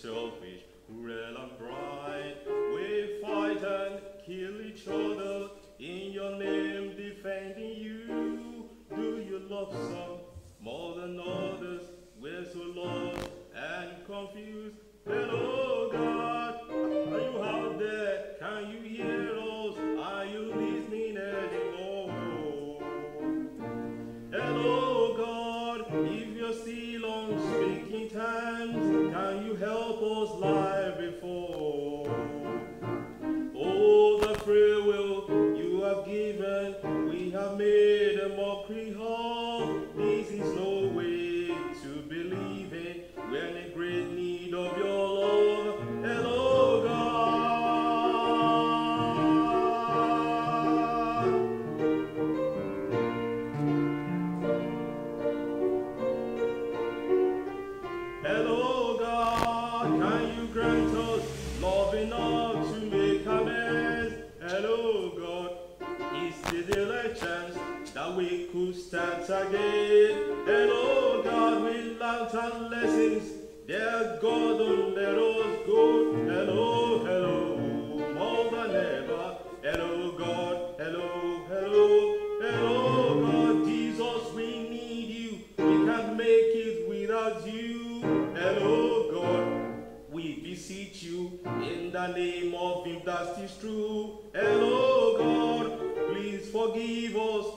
So Hello, God, is there a chance that we could start again? Hello, God, we learned our lessons. Dear God, don't let us go. Hello, hello, more than ever. Hello, God, hello, hello, hello, God, Jesus, we need you. We can't make it without you. Hello, God, we beseech you in the name of Him that is true. Hello, forgive us,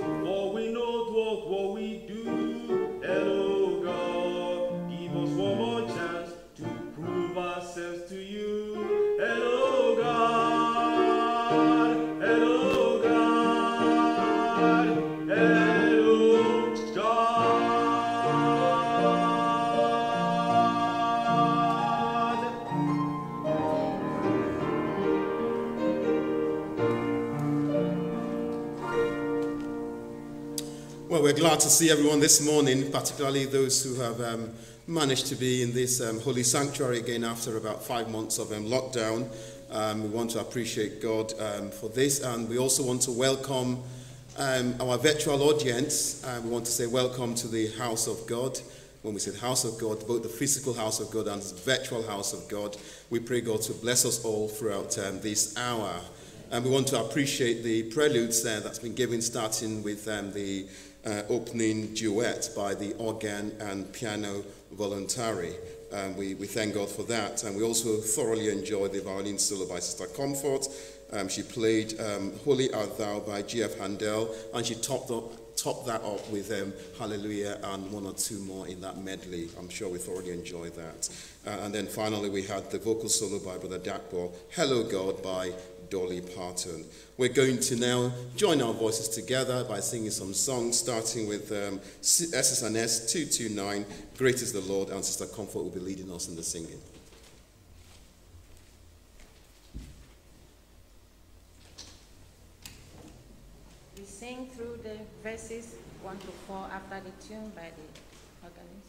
glad to see everyone this morning, particularly those who have um, managed to be in this um, holy sanctuary again after about five months of um, lockdown. Um, we want to appreciate God um, for this, and we also want to welcome um, our virtual audience. Uh, we want to say welcome to the house of God. When we say house of God, both the physical house of God and the virtual house of God, we pray God to bless us all throughout this hour. And we want to appreciate the preludes there that's been given, starting with the uh, opening duet by the organ and piano voluntary. Um, we, we thank God for that. And we also thoroughly enjoyed the violin solo by Sister Comfort. Um, she played um, Holy Art Thou by G.F. Handel, and she topped, up, topped that up with um, Hallelujah and one or two more in that medley. I'm sure we thoroughly enjoyed that. Uh, and then finally, we had the vocal solo by Brother Dakbo, Hello God by Dolly Parton. We're going to now join our voices together by singing some songs, starting with um, SSNS 229, Great is the Lord, and Sister Comfort will be leading us in the singing. We sing through the verses 1 to 4 after the tune by the organist.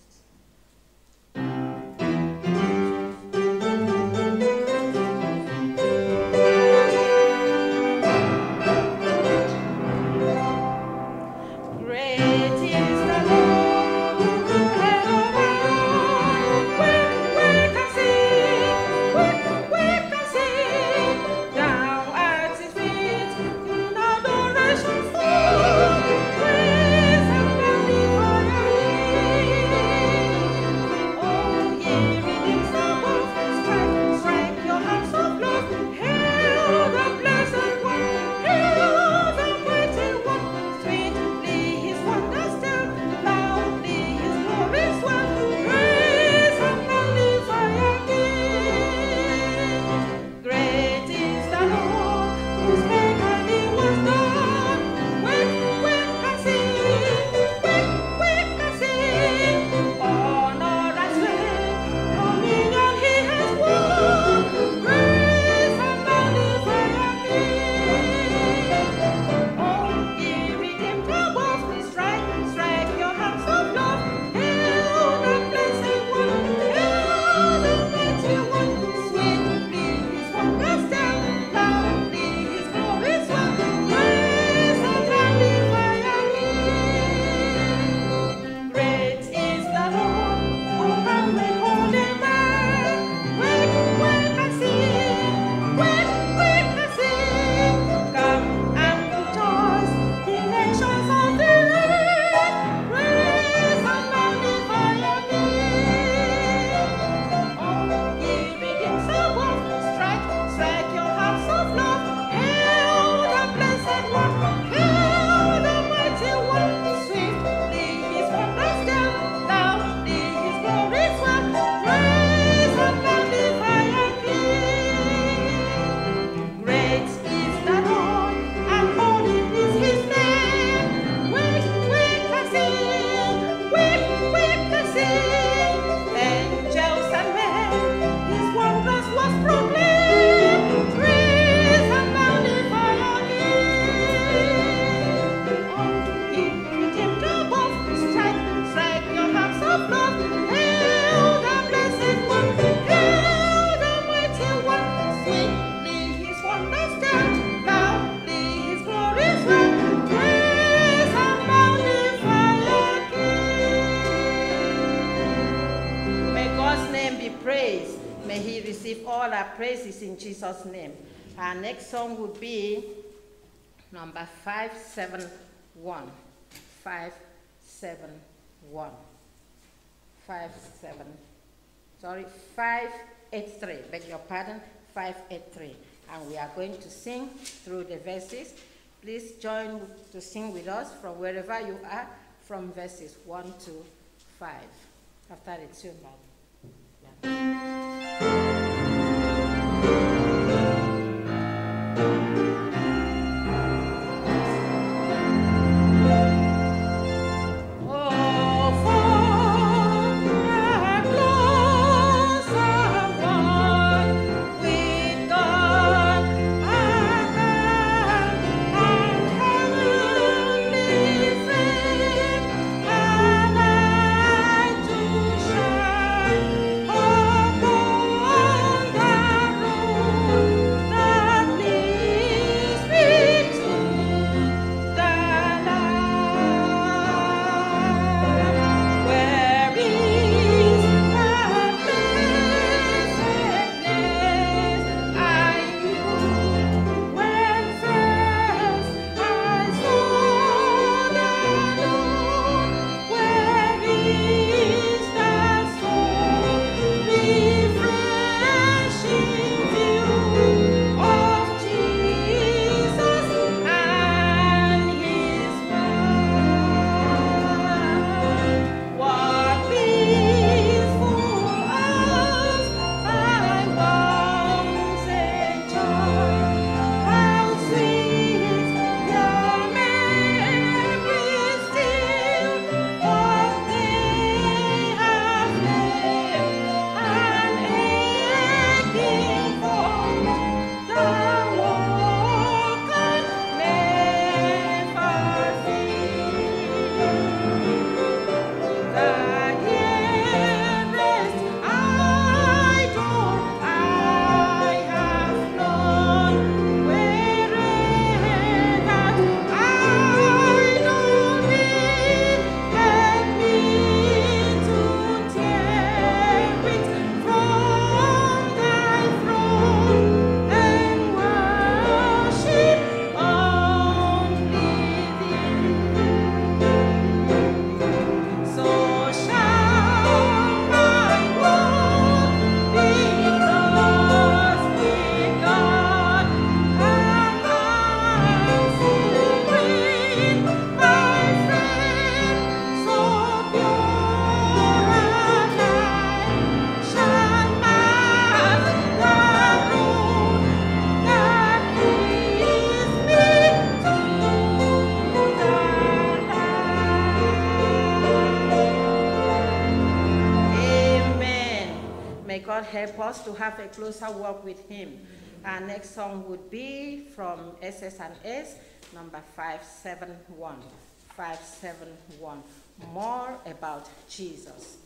Our next song would be number 571. 571. 57. Sorry, 583. Beg your pardon, 583. And we are going to sing through the verses. Please join to sing with us from wherever you are, from verses 1 to 5. After the tune, your you. God help us to have a closer walk with Him. Our next song would be from SS and S, number 571. 571. More about Jesus.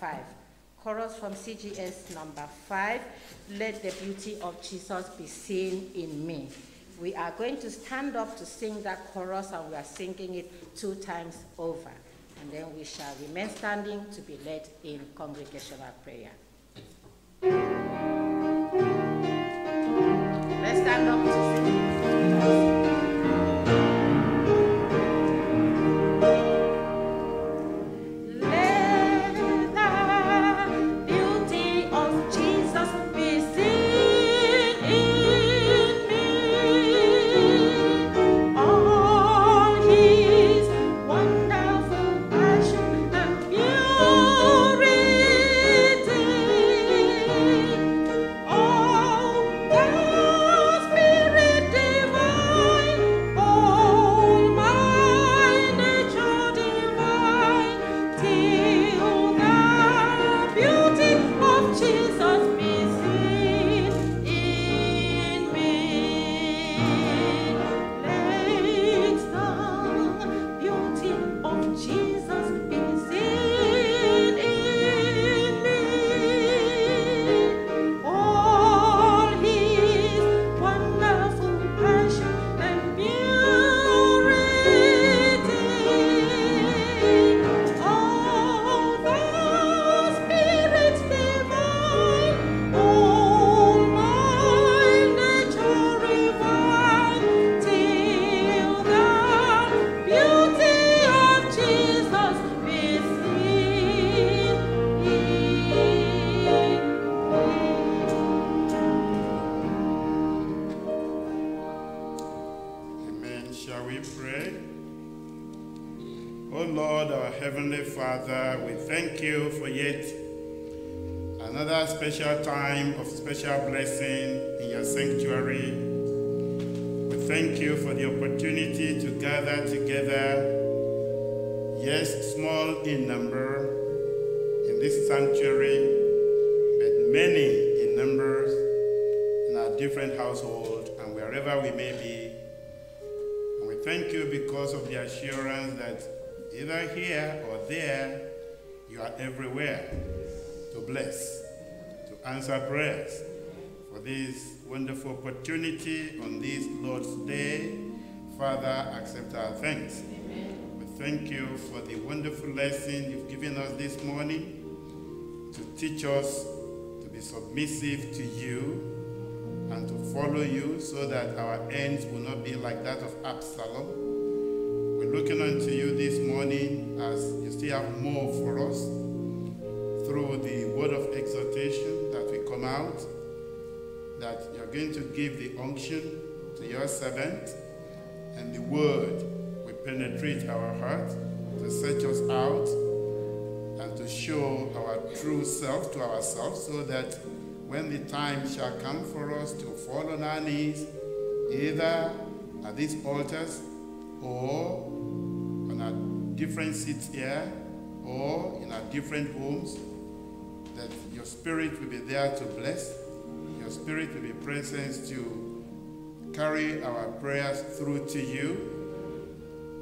5. Chorus from CGS number 5, Let the Beauty of Jesus Be Seen in Me. We are going to stand up to sing that chorus, and we are singing it two times over. And then we shall remain standing to be led in congregational prayer. Let's stand up to sing. Here or there, you are everywhere to bless, to answer prayers. For this wonderful opportunity on this Lord's Day, Father, accept our thanks. We thank you for the wonderful lesson you've given us this morning to teach us to be submissive to you and to follow you so that our ends will not be like that of Absalom. Looking unto you this morning as you still have more for us through the word of exhortation that we come out, that you're going to give the unction to your servant, and the word will penetrate our heart to search us out and to show our true self to ourselves so that when the time shall come for us to fall on our knees, either at these altars or on our different seats here or in our different homes, that your spirit will be there to bless, your spirit will be present to carry our prayers through to you.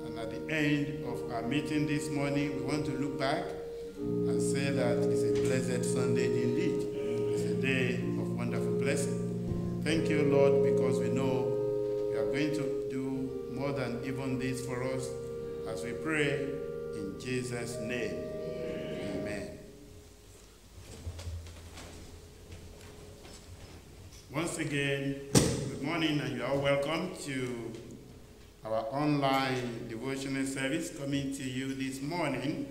And at the end of our meeting this morning, we want to look back and say that it's a blessed Sunday indeed. It's a day of wonderful blessing. Thank you, Lord, because we know you are going to do more than even this for us as we pray in Jesus' name. Amen. Once again, good morning, and you are welcome to our online devotional service coming to you this morning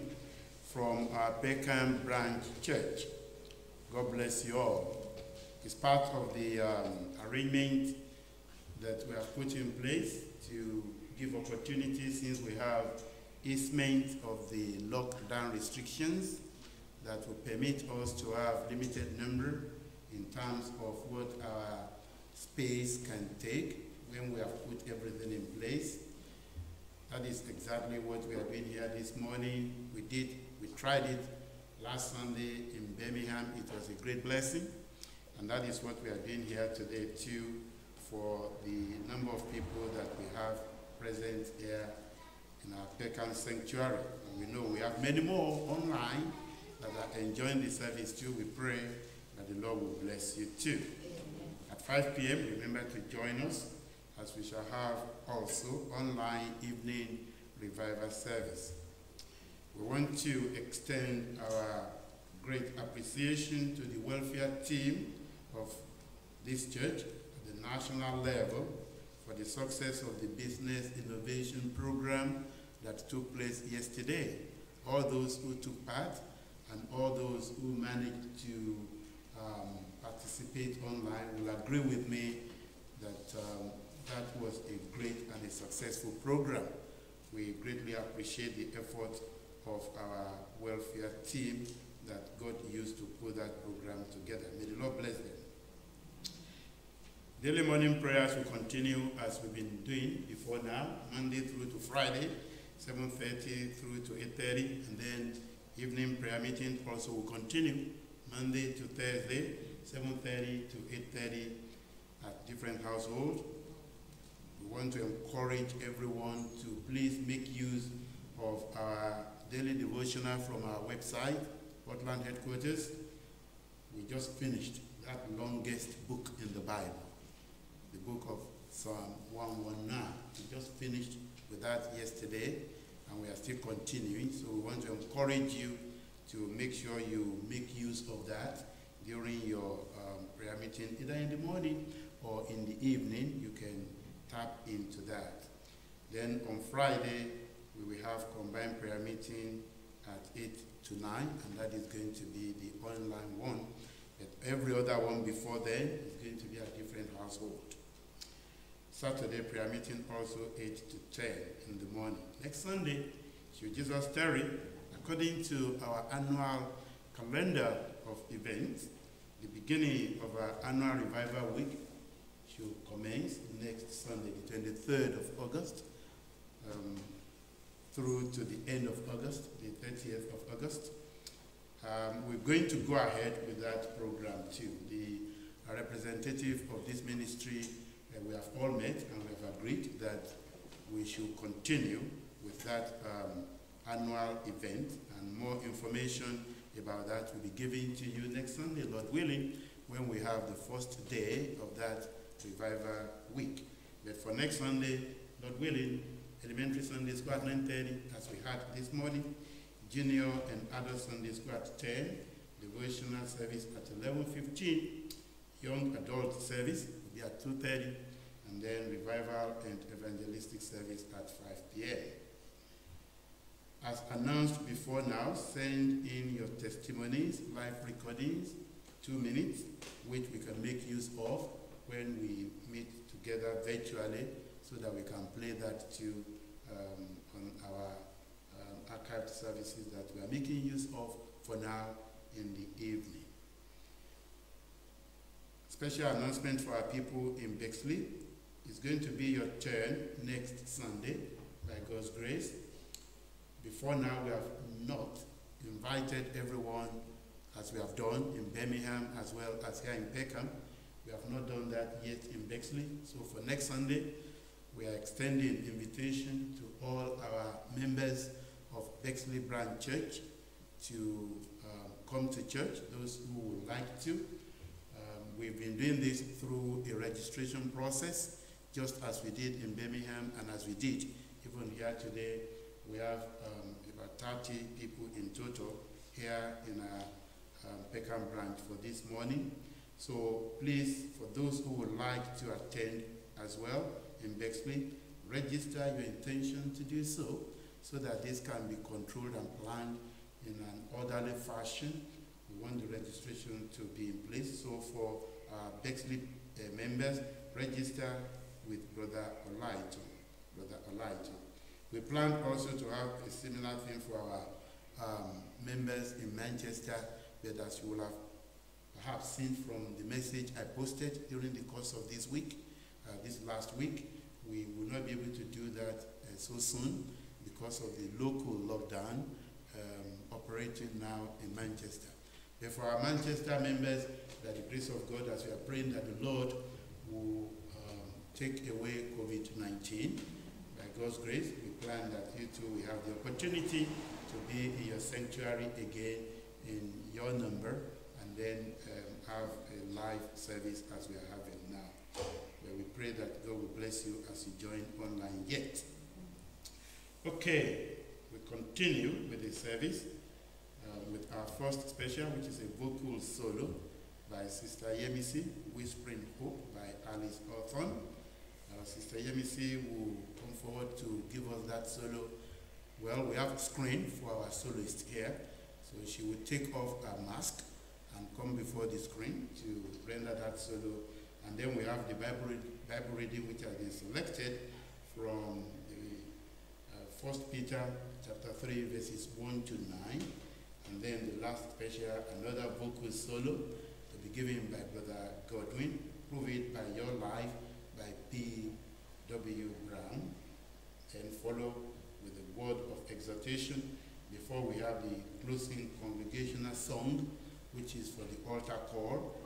from our Peckham Branch Church. God bless you all. It's part of the um, arrangement that we have put in place to give opportunity since we have easement of the lockdown restrictions that will permit us to have limited number in terms of what our space can take when we have put everything in place. That is exactly what we are doing here this morning. We did, we tried it last Sunday in Birmingham. It was a great blessing. And that is what we are doing here today too for the number of people that we have present here in our Peckham Sanctuary. And we know we have many more online that are enjoying the service too. We pray that the Lord will bless you too. At 5 p.m., remember to join us as we shall have also online evening revival service. We want to extend our great appreciation to the welfare team of this church at the national level for the success of the business innovation program that took place yesterday. All those who took part and all those who managed to um, participate online will agree with me that um, that was a great and a successful program. We greatly appreciate the effort of our welfare team that God used to put that program together. May the Lord bless. Daily morning prayers will continue as we've been doing before now, Monday through to Friday, 7.30 through to 8.30, and then evening prayer meeting also will continue Monday to Thursday, 7.30 to 8.30 at different households. We want to encourage everyone to please make use of our daily devotional from our website, Portland headquarters. We just finished that longest book in the Bible the book of Psalm 119. We just finished with that yesterday, and we are still continuing. So we want to encourage you to make sure you make use of that during your um, prayer meeting, either in the morning or in the evening. You can tap into that. Then on Friday, we will have combined prayer meeting at 8 to 9, and that is going to be the online one. But every other one before then is going to be a different household. Saturday prayer meeting also 8 to 10 in the morning. Next Sunday, should Jesus tarry, according to our annual calendar of events, the beginning of our annual revival week should commence next Sunday, the 23rd of August, um, through to the end of August, the 30th of August. Um, we're going to go ahead with that program too. The representative of this ministry we have all met and we have agreed that we should continue with that um, annual event and more information about that will be given to you next Sunday, Lord willing, when we have the first day of that revival week. But for next Sunday, Lord willing, elementary Sunday school at 9.30 as we had this morning, junior and adult Sunday school at 10, devotional service at 11.15, young adult service will be at 2.30, and then revival and evangelistic service at 5 p.m. As announced before now, send in your testimonies, live recordings, two minutes, which we can make use of when we meet together virtually so that we can play that too um, on our um, archived services that we are making use of for now in the evening. Special announcement for our people in Bexley. Going to be your turn next Sunday by God's grace. Before now, we have not invited everyone as we have done in Birmingham as well as here in Peckham. We have not done that yet in Bexley. So for next Sunday, we are extending invitation to all our members of Bexley Branch Church to um, come to church, those who would like to. Um, we've been doing this through a registration process just as we did in Birmingham and as we did even here today. We have um, about 30 people in total here in our um, Peckham branch for this morning. So please, for those who would like to attend as well in Bexley, register your intention to do so, so that this can be controlled and planned in an orderly fashion. We want the registration to be in place. So for our Bexley uh, members, register with Brother Olaito. Brother Olaito. We plan also to have a similar thing for our um, members in Manchester, but as you will have perhaps seen from the message I posted during the course of this week, uh, this last week, we will not be able to do that uh, so soon because of the local lockdown um, operating now in Manchester. For our Manchester members, by the grace of God, as we are praying that the Lord will take away COVID 19 by God's grace, we plan that you two will have the opportunity to be in your sanctuary again in your number and then um, have a live service as we are having now. Where we pray that God will bless you as you join online yet. Okay, we continue with the service uh, with our first special, which is a vocal solo by Sister Yemisi, Whispering Hope by Alice Hawthorne. Sister Yemisi will come forward to give us that solo. Well, we have a screen for our soloist here, so she will take off her mask and come before the screen to render that solo. And then we have the Bible, Bible reading, which has been selected from the uh, First Peter chapter 3, verses 1 to 9. And then the last special, another vocal solo to be given by Brother Godwin, Prove It by Your Life P.W. Brown, and follow with a word of exhortation before we have the closing congregational song, which is for the altar call,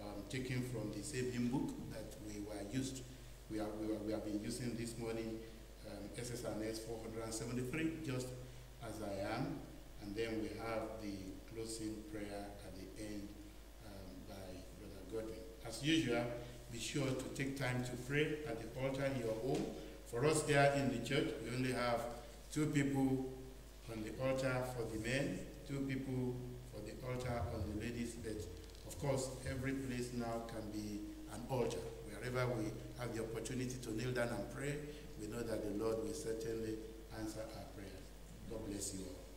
um, taken from the hymn book that we were used, we, are, we, we have been using this morning, um, SSNS 473, just as I am. And then we have the closing prayer at the end um, by Brother Godwin. As usual, be sure to take time to pray at the altar in your home. For us there in the church, we only have two people on the altar for the men, two people for the altar on the ladies. But of course, every place now can be an altar. Wherever we have the opportunity to kneel down and pray, we know that the Lord will certainly answer our prayers. God bless you all.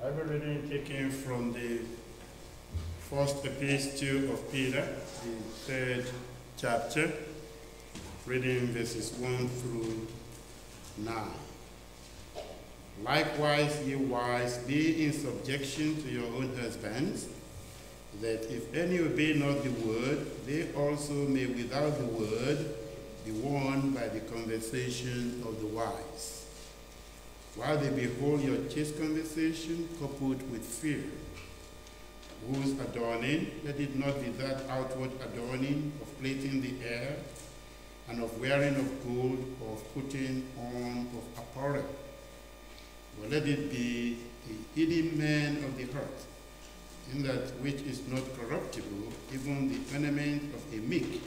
Bible reading taken from the first epistle of Peter, the third chapter, reading verses 1 through 9. Likewise, ye wives, be in subjection to your own husbands, that if any obey not the word, they also may without the word be won by the conversation of the wise while they behold your chaste conversation coupled with fear, whose adorning, let it not be that outward adorning of plaiting the hair, and of wearing of gold, or of putting on of apparel. But let it be the hidden man of the heart, in that which is not corruptible, even the ornament of a meek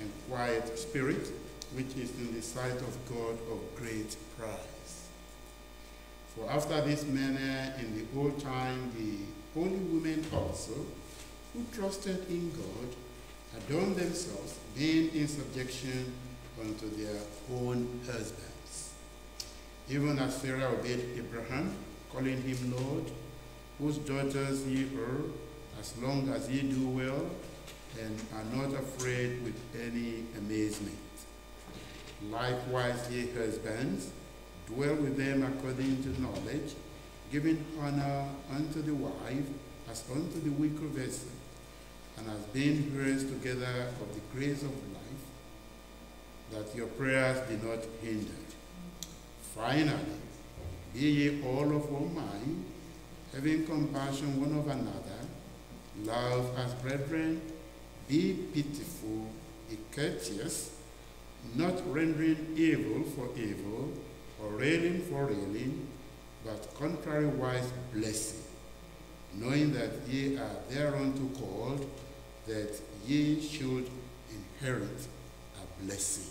and quiet spirit, which is in the sight of God of great price. For after this manner in the old time the holy women also, who trusted in God, adorned themselves, being in subjection unto their own husbands. Even as Sarah obeyed Abraham, calling him Lord, whose daughters ye are, as long as ye do well, and are not afraid with any amazement. Likewise, ye husbands, dwell with them according to knowledge, giving honor unto the wife as unto the weaker vessel, and as being heirs together of the grace of life, that your prayers be not hindered. Finally, be ye all of one mind, having compassion one of another, love as brethren, be pitiful, be courteous, not rendering evil for evil, or railing for railing, but contrariwise blessing, knowing that ye are thereunto called, that ye should inherit a blessing.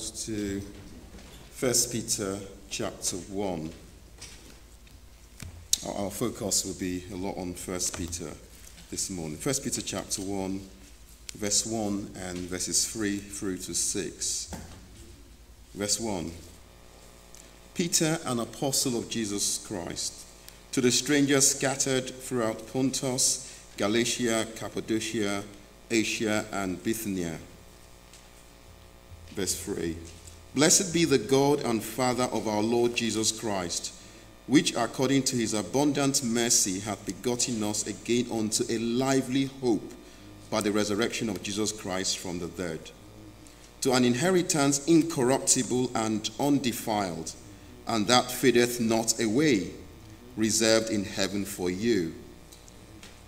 Bibles to 1 Peter chapter 1. Our, focus will be a lot on 1 Peter this morning. 1 Peter chapter 1, verse 1 and verses 3 through to 6. Verse 1 Peter, an apostle of Jesus Christ, to the strangers scattered throughout Pontus, Galatia, Cappadocia, Asia, and Bithynia. Verse 3 Blessed be the God and Father of our Lord Jesus Christ, which according to his abundant mercy hath begotten us again unto a lively hope by the resurrection of Jesus Christ from the dead, to an inheritance incorruptible and undefiled, and that fadeth not away, reserved in heaven for you,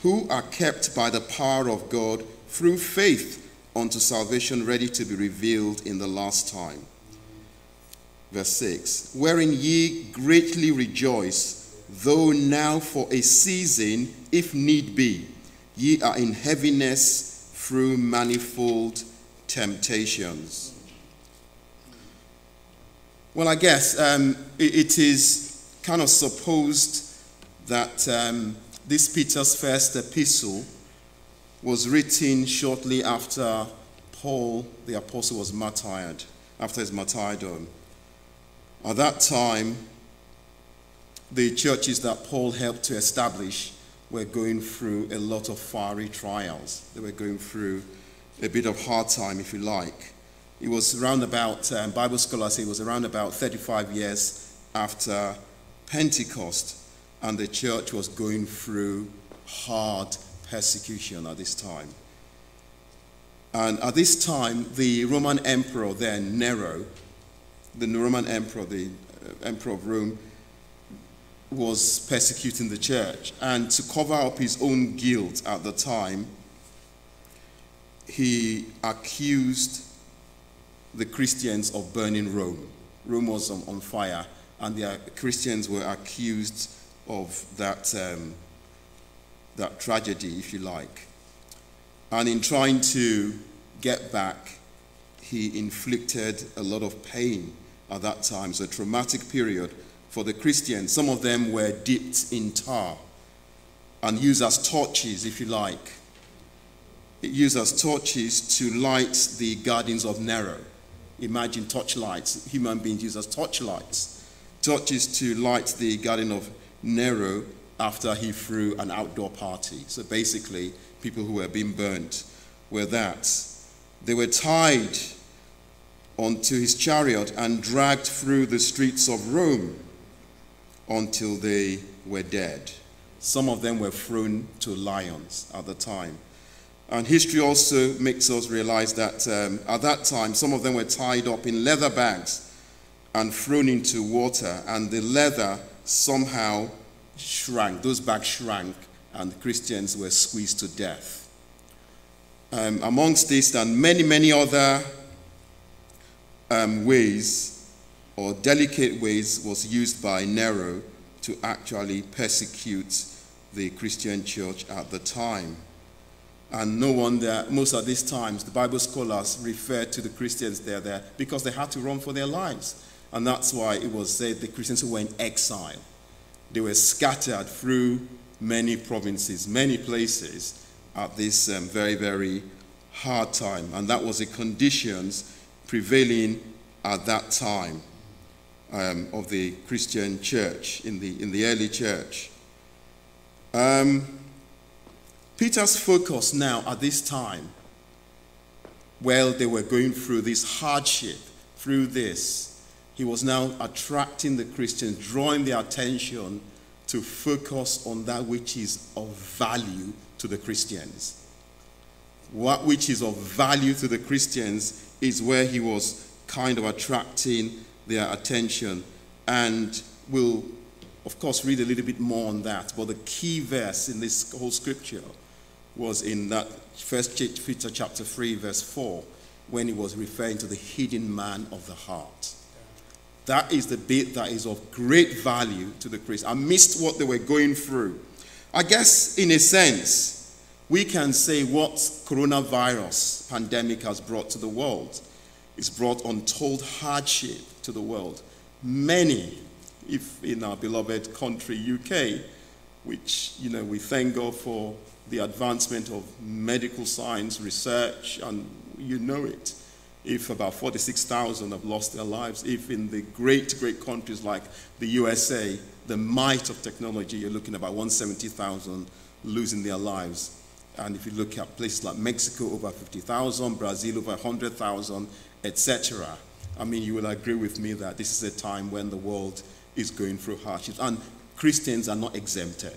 who are kept by the power of God through faith unto salvation ready to be revealed in the last time. Verse 6 Wherein ye greatly rejoice, though now for a season, if need be, ye are in heaviness through manifold temptations. Well, I guess um, it, it is kind of supposed that um, this Peter's first epistle was written shortly after Paul the apostle was martyred, after his martyrdom. At that time, the churches that Paul helped to establish were going through a lot of fiery trials. They were going through a bit of hard time, if you like. It was around about, um, Bible scholars say it was around about 35 years after Pentecost, and the church was going through hard persecution at this time. And at this time, the Roman emperor then, Nero, the Roman emperor, the uh, emperor of Rome, was persecuting the church. And to cover up his own guilt at the time, he accused the Christians of burning Rome. Rome was on, on fire, and the Christians were accused of that, um, that tragedy, if you like. And in trying to get back, he inflicted a lot of pain at that time. It's a traumatic period for the Christians. Some of them were dipped in tar and used as torches, if you like. It used as torches to light the gardens of Nero. Imagine torchlights. Human beings use as torchlights. Torches to light the garden of Nero after he threw an outdoor party. So basically, people who were being burnt were that. They were tied onto his chariot and dragged through the streets of Rome until they were dead. Some of them were thrown to lions at the time. And history also makes us realize that um, at that time, some of them were tied up in leather bags and thrown into water, and the leather somehow shrank. Those bags shrank, and Christians were squeezed to death. Um, amongst this and many, many other um, ways or delicate ways was used by Nero to actually persecute the Christian church at the time. And no wonder, most of these times, the Bible scholars refer to the Christians there, there because they had to run for their lives. And that's why it was said the Christians who were in exile. They were scattered through many provinces, many places at this um, very, very hard time. And that was the conditions prevailing at that time um, of the Christian church, in the, in the early church. Um, Peter's focus now at this time, while they were going through this hardship, through this, he was now attracting the Christians, drawing their attention to focus on that which is of value to the Christians. What which is of value to the Christians is where he was kind of attracting their attention. And we'll, of course, read a little bit more on that. But the key verse in this whole scripture was in that first Peter chapter 3, verse 4, when he was referring to the hidden man of the heart. That is the bit that is of great value to the Christian. I missed what they were going through. I guess, in a sense, we can say what coronavirus pandemic has brought to the world. It's brought untold hardship to the world. Many, if in our beloved country, UK, which, you know, we thank God for the advancement of medical science, research, and you know it. If about 46,000 have lost their lives, if in the great, great countries like the USA, the might of technology, you're looking at about 170,000 losing their lives. And if you look at places like Mexico, over 50,000, Brazil, over 100,000, etc. I mean, you will agree with me that this is a time when the world is going through hardships, and Christians are not exempted.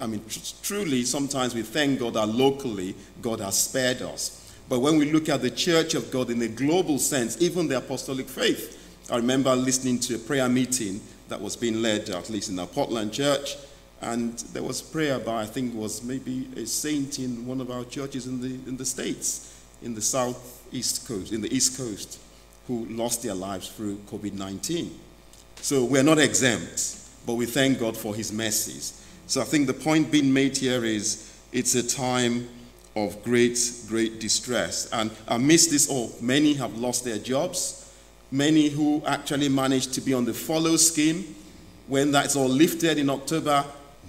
I mean, tr- truly, sometimes we thank God that locally God has spared us. But when we look at the church of God in a global sense, even the apostolic faith, I remember listening to a prayer meeting that was being led, at least in our Portland church, and there was prayer by, I think was maybe a saint in one of our churches in the, in the States, in the southeast coast, in the east coast, who lost their lives through COVID 19. So we're not exempt, but we thank God for his mercies. So I think the point being made here is it's a time of great, great distress. And amidst this all, many have lost their jobs. Many who actually managed to be on the furlough scheme, when that's all lifted in October,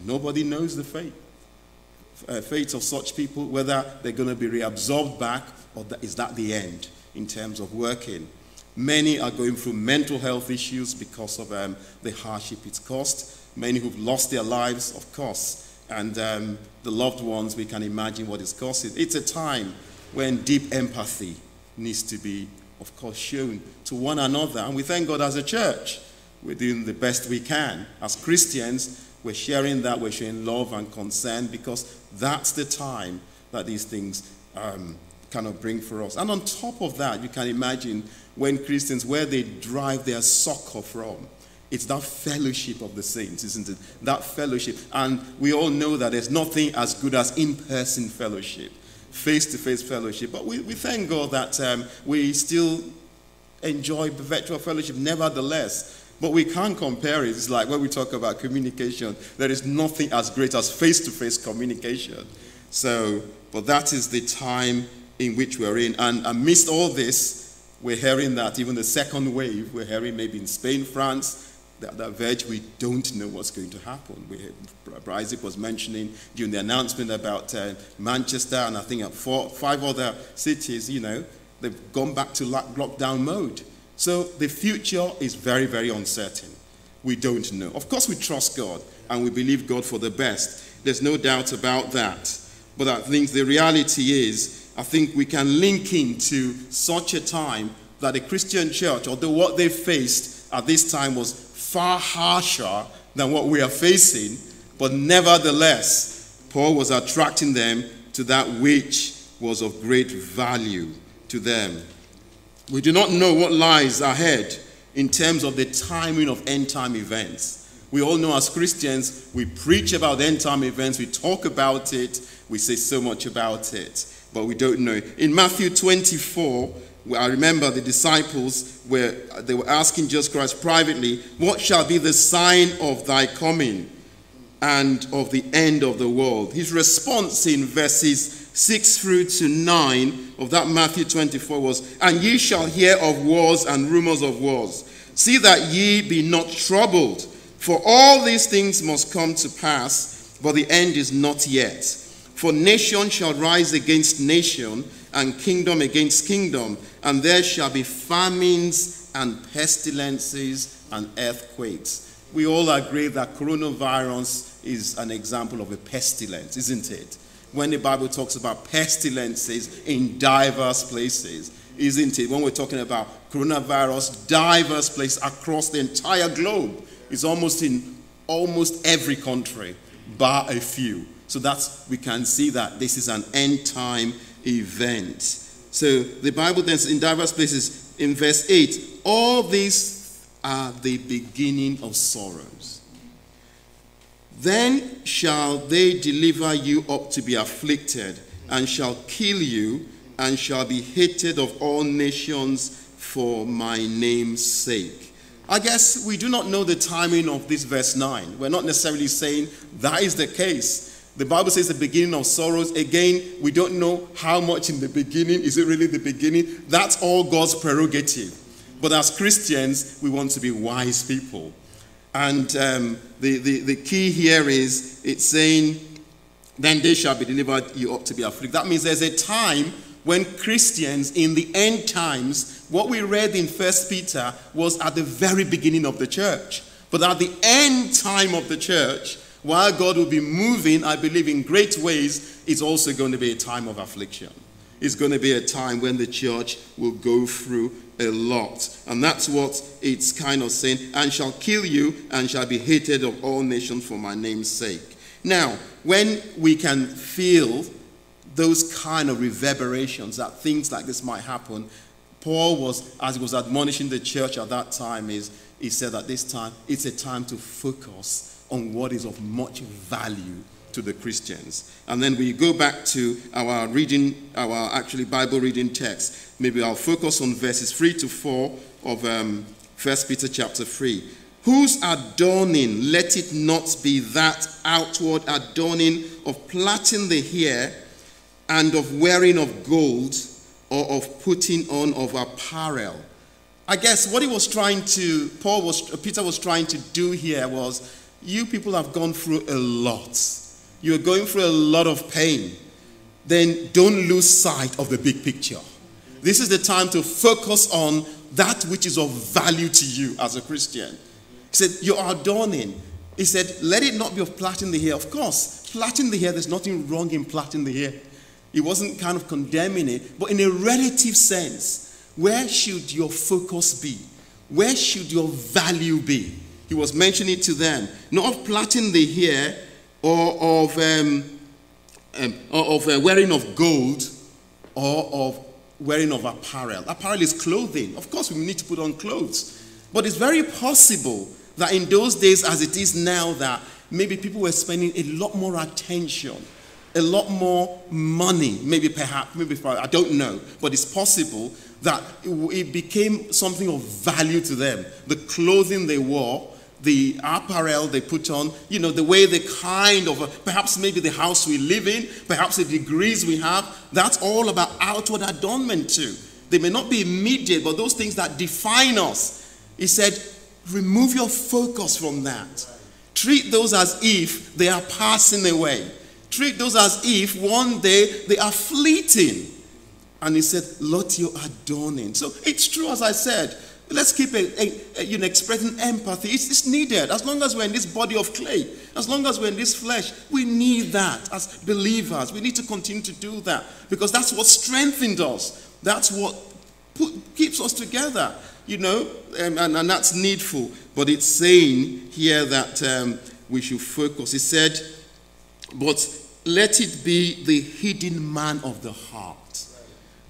nobody knows the fate. Uh, fate of such people, whether they're going to be reabsorbed back or that, is that the end in terms of working. Many are going through mental health issues because of um, the hardship it's caused many who've lost their lives, of course, and um, the loved ones, we can imagine what is causing. It's a time when deep empathy needs to be, of course, shown to one another. And we thank God as a church. We're doing the best we can. As Christians, we're sharing that, we're showing love and concern because that's the time that these things um, kind of bring for us. And on top of that, you can imagine when Christians, where they drive their succor from, it's that fellowship of the saints, isn't it? That fellowship. And we all know that there's nothing as good as in person fellowship, face to face fellowship. But we, we thank God that um, we still enjoy virtual fellowship nevertheless. But we can't compare it. It's like when we talk about communication, there is nothing as great as face to face communication. So, but that is the time in which we're in. And amidst all this, we're hearing that even the second wave, we're hearing maybe in Spain, France, that, that verge, we don't know what's going to happen. We, Isaac was mentioning during the announcement about uh, Manchester and I think at four, five other cities, you know, they've gone back to lockdown mode. So the future is very, very uncertain. We don't know. Of course, we trust God and we believe God for the best. There's no doubt about that. But I think the reality is, I think we can link into such a time that the Christian church, although what they faced at this time was far harsher than what we are facing, but nevertheless, Paul was attracting them to that which was of great value to them. We do not know what lies ahead in terms of the timing of end time events. We all know as Christians, we preach about end time events, we talk about it, we say so much about it, but we don't know. In Matthew 24, I remember the disciples were they were asking Jesus Christ privately, "What shall be the sign of thy coming and of the end of the world?" His response in verses 6 through to 9 of that Matthew 24 was, "And ye shall hear of wars and rumors of wars. See that ye be not troubled, for all these things must come to pass, but the end is not yet. For nation shall rise against nation, and kingdom against kingdom, and there shall be famines and pestilences and earthquakes. We all agree that coronavirus is an example of a pestilence, isn't it? When the Bible talks about pestilences in diverse places, isn't it? When we're talking about coronavirus, diverse places across the entire globe, it's almost in almost every country, bar a few. So that's we can see that this is an end time event. So the Bible then says in diverse places in verse 8, all these are the beginning of sorrows. Then shall they deliver you up to be afflicted, and shall kill you, and shall be hated of all nations for my name's sake. I guess we do not know the timing of this verse 9. We're not necessarily saying that is the case. The Bible says the beginning of sorrows. Again, we don't know how much in the beginning. Is it really the beginning? That's all God's prerogative. But as Christians, we want to be wise people. And um, the, the, the key here is it's saying, then they shall be delivered you up to be afflicted. That means there's a time when Christians in the end times, what we read in First Peter was at the very beginning of the church. But at the end time of the church, while God will be moving, I believe, in great ways, it's also going to be a time of affliction. It's going to be a time when the church will go through a lot. And that's what it's kind of saying, and shall kill you, and shall be hated of all nations for my name's sake. Now, when we can feel those kind of reverberations that things like this might happen, Paul was, as he was admonishing the church at that time, is he said at this time, it's a time to focus on what is of much value to the Christians. And then we go back to our reading, our actually Bible reading text. Maybe I'll focus on verses 3 to 4 of um, 1 Peter chapter 3. Whose adorning, let it not be that outward adorning of plaiting the hair and of wearing of gold or of putting on of apparel. I guess what he was trying to, Paul was, Peter was trying to do here was, you people have gone through a lot. You're going through a lot of pain. Then don't lose sight of the big picture. This is the time to focus on that which is of value to you as a Christian. He said, You're adorning. He said, Let it not be of plaiting the hair. Of course, plaiting the hair, there's nothing wrong in plaiting the hair. He wasn't kind of condemning it, but in a relative sense, where should your focus be? Where should your value be? He was mentioning to them, not of plaiting the hair or of, um, um, or of uh, wearing of gold or of wearing of apparel. Apparel is clothing. Of course, we need to put on clothes. But it's very possible that in those days, as it is now, that maybe people were spending a lot more attention a lot more money, maybe perhaps, maybe I don't know, but it's possible that it became something of value to them. The clothing they wore, the apparel they put on, you know, the way the kind of, perhaps maybe the house we live in, perhaps the degrees we have, that's all about outward adornment too. They may not be immediate, but those things that define us. He said, remove your focus from that. Treat those as if they are passing away. Treat those as if one day they are fleeting. And he said, let your adorning. So it's true, as I said. Let's keep a, a, a, you know, expressing empathy. It's, it's needed. As long as we're in this body of clay, as long as we're in this flesh, we need that as believers. We need to continue to do that because that's what strengthened us. That's what put, keeps us together, you know, um, and, and that's needful. But it's saying here that um, we should focus. It said, but let it be the hidden man of the heart.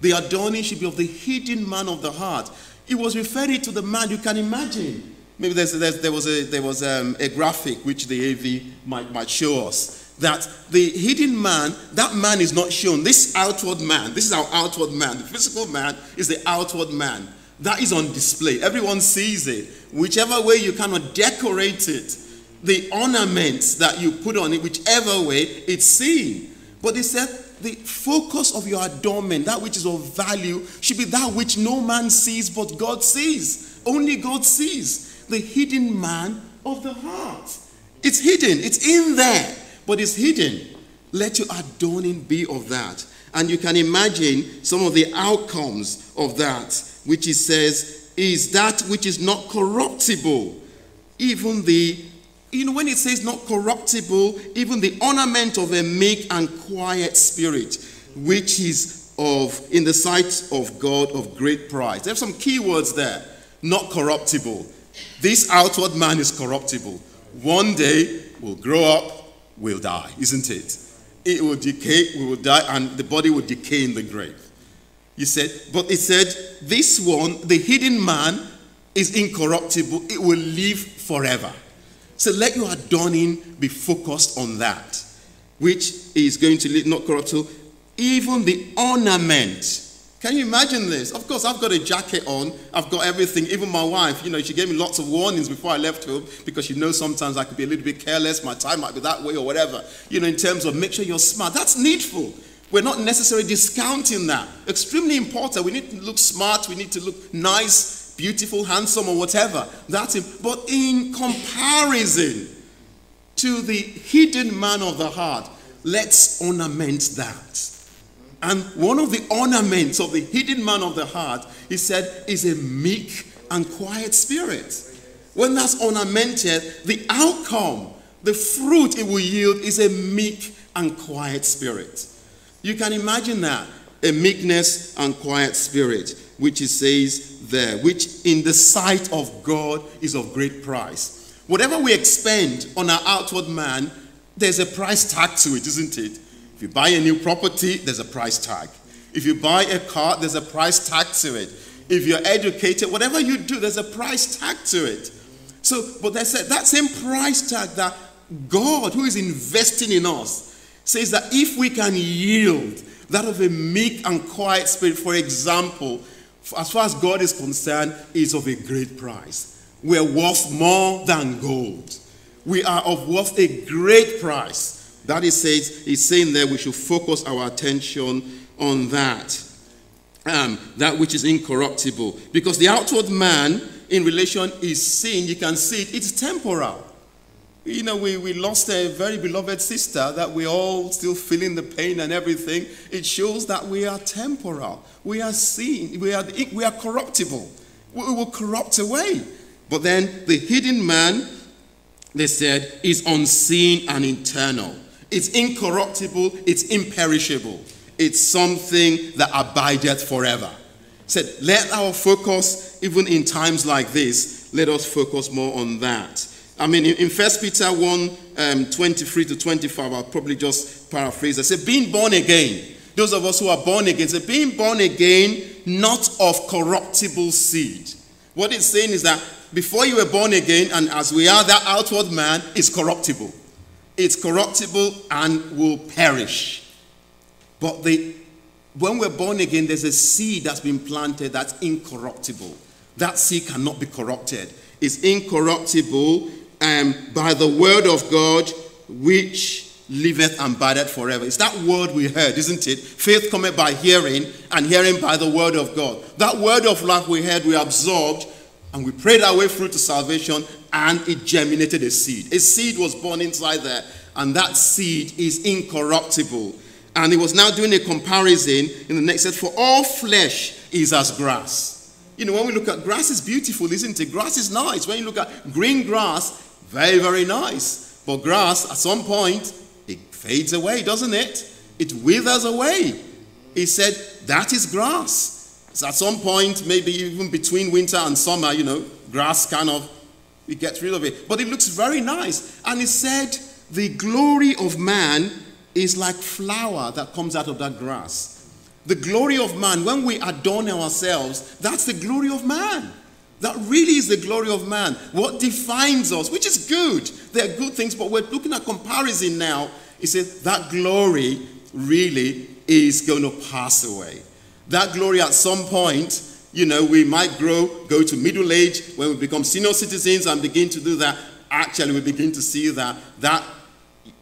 The adorning should be of the hidden man of the heart. It was referring to the man you can imagine. Maybe there's, there's, there was, a, there was um, a graphic which the AV might, might show us that the hidden man, that man is not shown. This outward man, this is our outward man. The physical man is the outward man. That is on display. Everyone sees it. Whichever way you cannot decorate it, the ornaments that you put on it, whichever way, it's seen. But they said the focus of your adornment, that which is of value, should be that which no man sees but God sees. Only God sees. The hidden man of the heart. It's hidden, it's in there, but it's hidden. Let your adorning be of that. And you can imagine some of the outcomes of that, which he says is that which is not corruptible. Even the you know, when it says not corruptible, even the ornament of a meek and quiet spirit, which is of, in the sight of God, of great price. There's some key words there. Not corruptible. This outward man is corruptible. One day will grow up, will die, isn't it? It will decay, we will die, and the body will decay in the grave. He said, but it said, this one, the hidden man, is incorruptible. It will live forever. So let your adorning be focused on that, which is going to lead not corrupt corruptible, even the ornament. Can you imagine this? Of course, I've got a jacket on. I've got everything. Even my wife, you know, she gave me lots of warnings before I left home because she knows sometimes I could be a little bit careless. My time might be that way or whatever. You know, in terms of make sure you're smart. That's needful. We're not necessarily discounting that. Extremely important. We need to look smart. We need to look nice beautiful, handsome, or whatever. That's him. But in comparison to the hidden man of the heart, let's ornament that. And one of the ornaments of the hidden man of the heart, he said, is a meek and quiet spirit. When that's ornamented, the outcome, the fruit it will yield is a meek and quiet spirit. You can imagine that a meekness and quiet spirit, which it says there, which in the sight of God is of great price. Whatever we expend on our outward man, there's a price tag to it, isn't it? If you buy a new property, there's a price tag. If you buy a car, there's a price tag to it. If you're educated, whatever you do, there's a price tag to it. So, but there's a, that same price tag that God, who is investing in us, says that if we can yield that of a meek and quiet spirit, for example, as far as God is concerned, is of a great price. We're worth more than gold. We are of worth a great price. That is says, he's saying there we should focus our attention on that. Um, that which is incorruptible. Because the outward man in relation is seen, you can see it, it's temporal. You know, we, we lost a very beloved sister that we're all still feeling the pain and everything. It shows that we are temporal. We are seen. We are, we are corruptible. We will corrupt away. But then the hidden man, they said, is unseen and internal. It's incorruptible. It's imperishable. It's something that abideth forever. Said, let our focus, even in times like this, let us focus more on that. I mean, in, 1 Peter 1 um, 23 to 25, I'll probably just paraphrase. I say, being born again, those of us who are born again, say, being born again, not of corruptible seed. What it's saying is that before you were born again, and as we are, that outward man is corruptible. It's corruptible and will perish. But the when we're born again, there's a seed that's been planted that's incorruptible. That seed cannot be corrupted. It's incorruptible um, by the word of God, which liveth and abideth forever. It's that word we heard, isn't it? Faith cometh by hearing, and hearing by the word of God. That word of life we heard, we absorbed, and we prayed our way through to salvation, and it germinated a seed. A seed was born inside there, and that seed is incorruptible. And he was now doing a comparison in the next set for all flesh is as grass. You know, when we look at grass, is beautiful, isn't it? Grass is nice. When you look at green grass, very, very nice. But grass, at some point, it fades away, doesn't it? It withers away. He said, that is grass. So at some point, maybe even between winter and summer, you know, grass kind of, we get rid of it. But it looks very nice. And he said, the glory of man is like flower that comes out of that grass. The glory of man, when we adorn ourselves, that's the glory of man. That really is the glory of man. What defines us, which is good. There are good things, but we're looking at comparison now. He says that glory really is going to pass away. That glory at some point, you know, we might grow, go to middle age, when we become senior citizens and begin to do that. Actually, we begin to see that that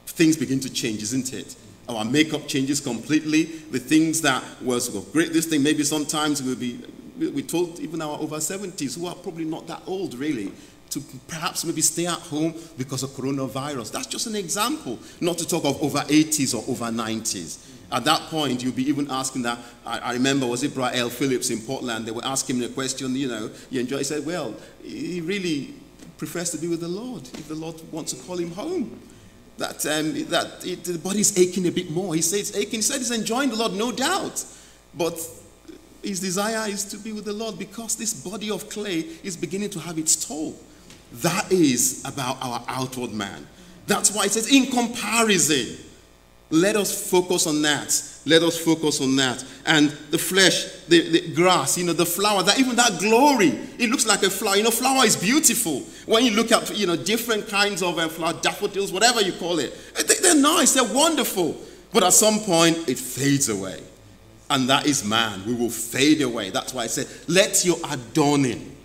things begin to change, isn't it? Our makeup changes completely. The things that well, great, this thing, maybe sometimes we'll be, we told even our over 70s, who are probably not that old really, to perhaps maybe stay at home because of coronavirus. That's just an example, not to talk of over 80s or over 90s. At that point, you'll be even asking that. I, I remember, was it Brother L. Phillips in Portland? They were asking him a question, you know, you enjoy. He said, well, he really prefers to be with the Lord if the Lord wants to call him home that, um, that it, the body's aching a bit more. He said it's aching. He said he's enjoying the Lord, no doubt. But his desire is to be with the Lord because this body of clay is beginning to have its toll. That is about our outward man. That's why it says, in comparison, let us focus on that. Let us focus on that. And the flesh, the, the grass, you know, the flower, that even that glory, it looks like a flower. You know, flower is beautiful. When you look at, you know, different kinds of uh, flower, daffodils, whatever you call it, they, they're nice, they're wonderful. But at some point, it fades away. And that is man. We will fade away. That's why I said, let your adorning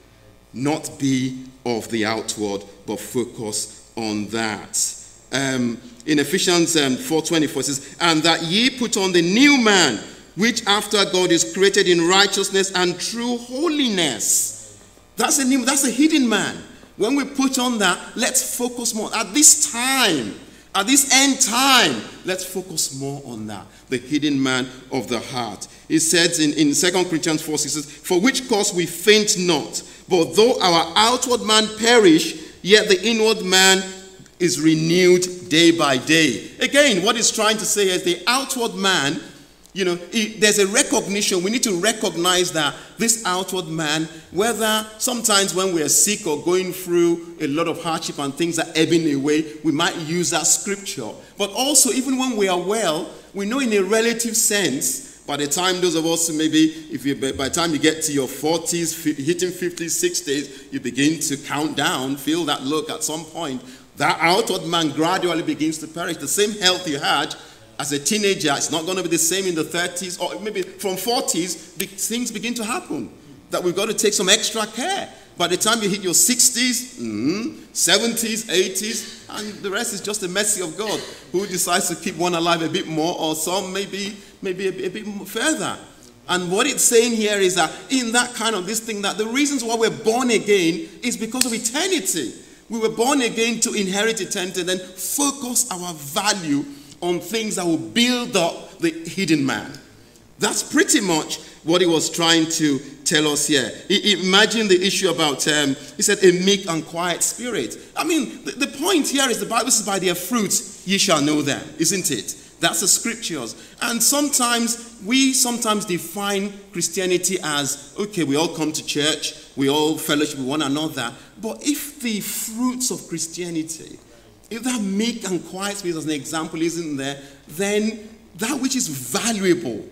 not be of the outward, but focus on that. Um, in Ephesians um, 4.24 it says, And that ye put on the new man, which after God is created in righteousness and true holiness. That's a new, that's a hidden man. When we put on that, let's focus more. At this time, at this end time, let's focus more on that. The hidden man of the heart. He says in, in 2 Corinthians 4 6 says, For which cause we faint not, but though our outward man perish, yet the inward man is renewed day by day. Again, what he's trying to say is the outward man, you know, there's a recognition. We need to recognize that this outward man, whether sometimes when we are sick or going through a lot of hardship and things are ebbing away, we might use that scripture. But also, even when we are well, we know in a relative sense by the time those of us maybe if you by the time you get to your 40s hitting 50s 60s you begin to count down feel that look at some point that outward man gradually begins to perish. The same health you had as a teenager, it's not going to be the same in the 30s or maybe from 40s, things begin to happen. That we've got to take some extra care. By the time you hit your 60s, mm, 70s, 80s, and the rest is just the mercy of God who decides to keep one alive a bit more or some maybe, maybe a, a bit further. And what it's saying here is that in that kind of this thing, that the reasons why we're born again is because of eternity. We were born again to inherit eternity and then focus our value on things that will build up the hidden man. That's pretty much what he was trying to tell us here. Imagine the issue about, um, he said, a meek and quiet spirit. I mean, the, the point here is the Bible says, by their fruits ye shall know them, isn't it? That's the scriptures. And sometimes we sometimes define Christianity as okay, we all come to church, we all fellowship with one another. But if the fruits of Christianity, if that meek and quiet spirit as an example isn't there, then that which is valuable